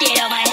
get over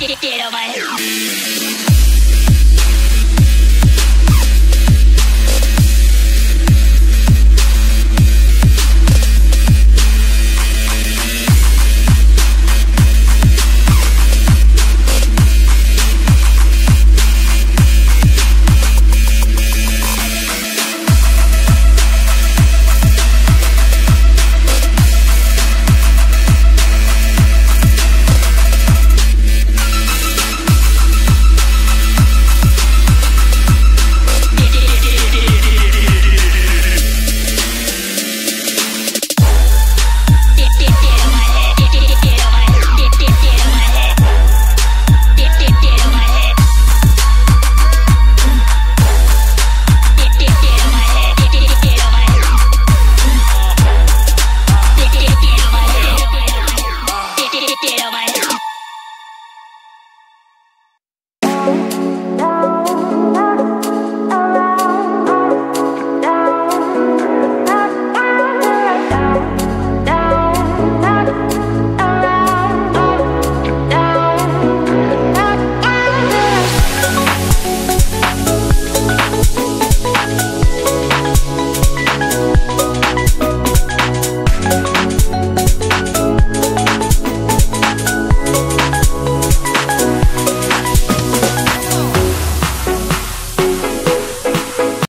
get, get, get on my head.